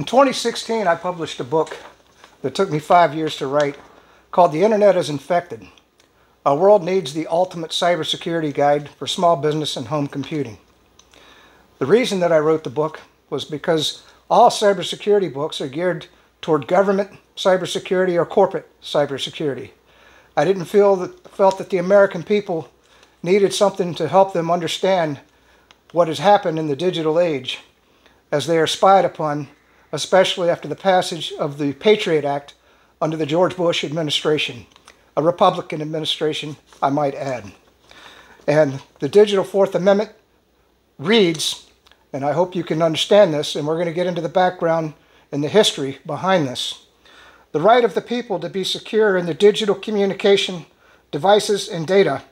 In 2016, I published a book that took me five years to write called The Internet is Infected. Our world needs the ultimate cybersecurity guide for small business and home computing. The reason that I wrote the book was because all cybersecurity books are geared toward government cybersecurity or corporate cybersecurity. I didn't feel that, felt that the American people needed something to help them understand what has happened in the digital age as they are spied upon, especially after the passage of the Patriot Act under the George Bush administration, a Republican administration, I might add. And the Digital Fourth Amendment reads, and I hope you can understand this, and we're going to get into the background and the history behind this. The right of the people to be secure in the digital communication devices and data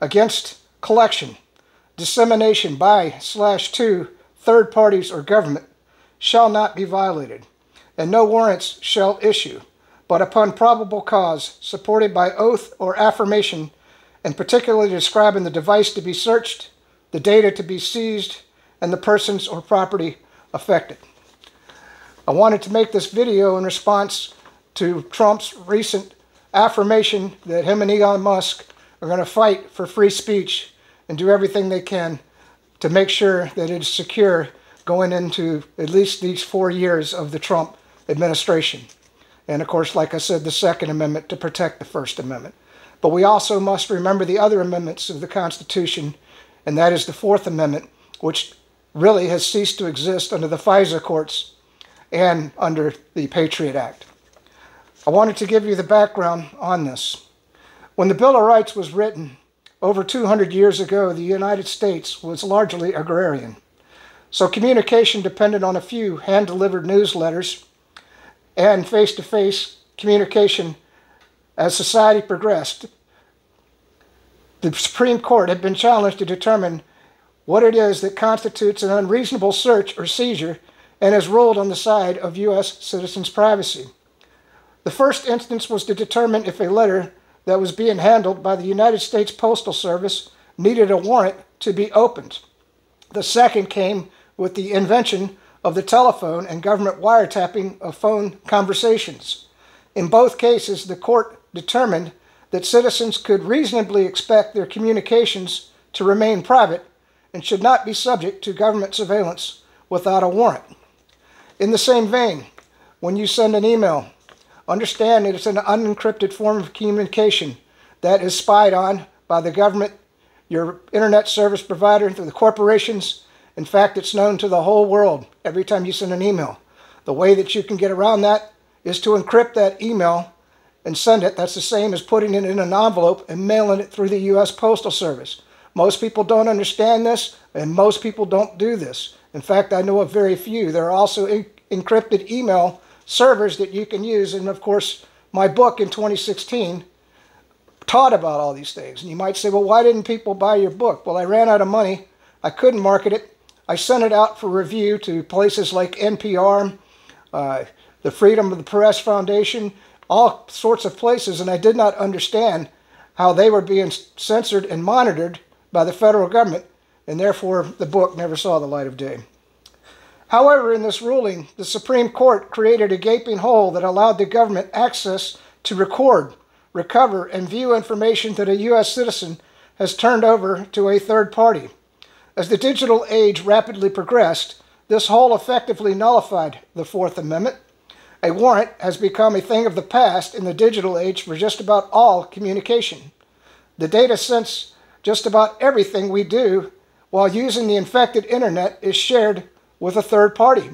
against collection, dissemination by slash to third parties or government shall not be violated, and no warrants shall issue, but upon probable cause, supported by oath or affirmation, and particularly describing the device to be searched, the data to be seized, and the persons or property affected. I wanted to make this video in response to Trump's recent affirmation that him and Elon Musk are going to fight for free speech and do everything they can to make sure that it is secure going into at least these four years of the Trump administration. And of course, like I said, the Second Amendment to protect the First Amendment. But we also must remember the other amendments of the Constitution, and that is the Fourth Amendment, which really has ceased to exist under the FISA courts and under the Patriot Act. I wanted to give you the background on this. When the Bill of Rights was written over 200 years ago, the United States was largely agrarian. So communication depended on a few hand delivered newsletters and face to face communication as society progressed. The Supreme Court had been challenged to determine what it is that constitutes an unreasonable search or seizure and has ruled on the side of U.S. citizens' privacy. The first instance was to determine if a letter that was being handled by the United States Postal Service needed a warrant to be opened. The second came with the invention of the telephone and government wiretapping of phone conversations. In both cases, the court determined that citizens could reasonably expect their communications to remain private and should not be subject to government surveillance without a warrant. In the same vein, when you send an email, understand that it's an unencrypted form of communication that is spied on by the government, your internet service provider, through the corporations. In fact, it's known to the whole world every time you send an email. The way that you can get around that is to encrypt that email and send it. That's the same as putting it in an envelope and mailing it through the U.S. Postal Service. Most people don't understand this, and most people don't do this. In fact, I know of very few. There are also encrypted email servers that you can use. And of course, my book in 2016 taught about all these things. And you might say, well, why didn't people buy your book? Well, I ran out of money. I couldn't market it. I sent it out for review to places like NPR, uh, the Freedom of the Press Foundation, all sorts of places, and I did not understand how they were being censored and monitored by the federal government, and therefore the book never saw the light of day. However, in this ruling, the Supreme Court created a gaping hole that allowed the government access to record, recover, and view information that a U.S. citizen has turned over to a third party. As the digital age rapidly progressed, this hole effectively nullified the Fourth Amendment. A warrant has become a thing of the past in the digital age for just about all communication. The data sense just about everything we do while using the infected internet is shared with a third party.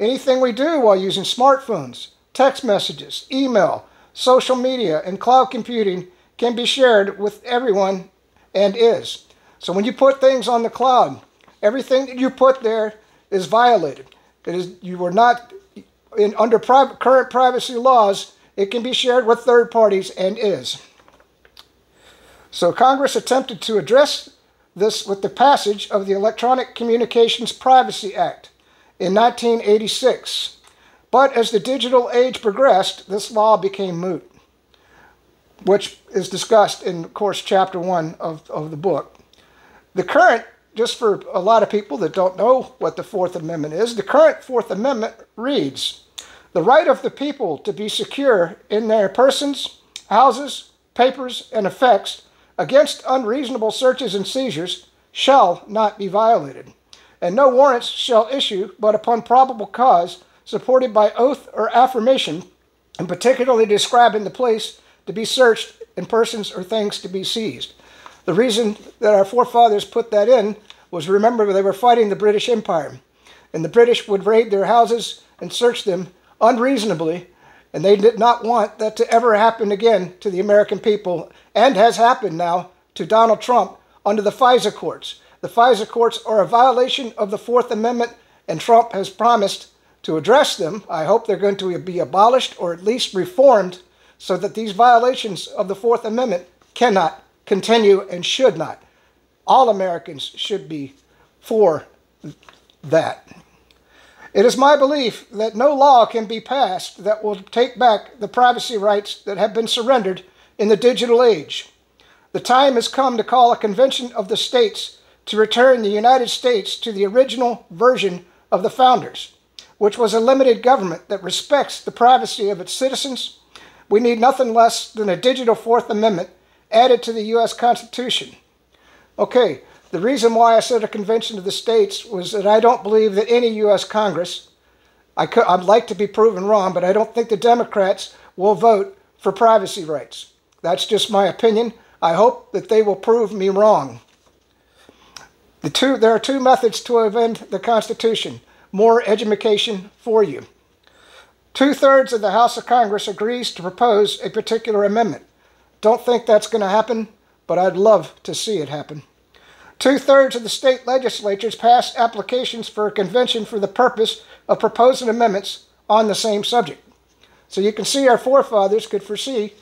Anything we do while using smartphones, text messages, email, social media, and cloud computing can be shared with everyone and is. So when you put things on the cloud, everything that you put there is violated. It is you are not in under current privacy laws. It can be shared with third parties and is. So Congress attempted to address this with the passage of the Electronic Communications Privacy Act in 1986. But as the digital age progressed, this law became moot, which is discussed in, of course, chapter one of, of the book. The current just for a lot of people that don't know what the Fourth Amendment is, the current Fourth Amendment reads The right of the people to be secure in their persons, houses, papers, and effects against unreasonable searches and seizures shall not be violated, and no warrants shall issue but upon probable cause supported by oath or affirmation, and particularly describing the place to be searched and persons or things to be seized. The reason that our forefathers put that in was remember they were fighting the British Empire, and the British would raid their houses and search them unreasonably, and they did not want that to ever happen again to the American people, and has happened now to Donald Trump under the FISA courts. The FISA courts are a violation of the Fourth Amendment, and Trump has promised to address them. I hope they're going to be abolished or at least reformed so that these violations of the Fourth Amendment cannot continue and should not. All Americans should be for that. It is my belief that no law can be passed that will take back the privacy rights that have been surrendered in the digital age. The time has come to call a convention of the states to return the United States to the original version of the founders, which was a limited government that respects the privacy of its citizens. We need nothing less than a digital Fourth Amendment added to the U.S. Constitution. Okay, the reason why I said a convention of the states was that I don't believe that any U.S. Congress, I could, I'd like to be proven wrong, but I don't think the Democrats will vote for privacy rights. That's just my opinion. I hope that they will prove me wrong. The two, there are two methods to amend the Constitution. More education for you. Two thirds of the House of Congress agrees to propose a particular amendment. Don't think that's going to happen, but I'd love to see it happen. Two thirds of the state legislatures passed applications for a convention for the purpose of proposing amendments on the same subject. So you can see our forefathers could foresee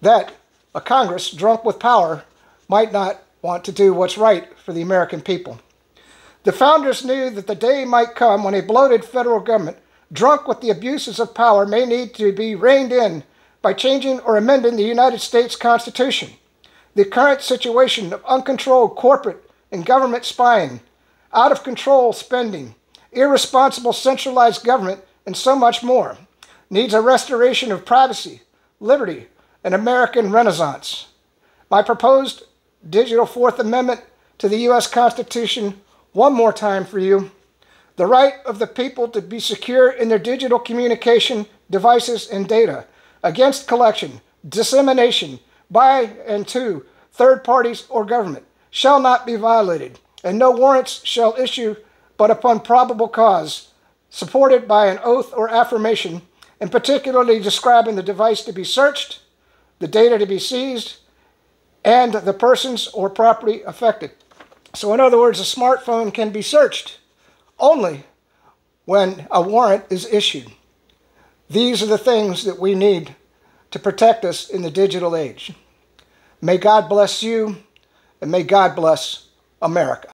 that a Congress drunk with power might not want to do what's right for the American people. The founders knew that the day might come when a bloated federal government, drunk with the abuses of power, may need to be reined in by changing or amending the United States Constitution. The current situation of uncontrolled corporate and government spying, out of control spending, irresponsible centralized government, and so much more needs a restoration of privacy, liberty, and American renaissance. My proposed digital Fourth Amendment to the U.S. Constitution, one more time for you. The right of the people to be secure in their digital communication devices and data against collection, dissemination by and to third parties or government shall not be violated, and no warrants shall issue but upon probable cause, supported by an oath or affirmation, and particularly describing the device to be searched, the data to be seized, and the persons or property affected. So, in other words, a smartphone can be searched only when a warrant is issued. These are the things that we need to protect us in the digital age. May God bless you, and may God bless America.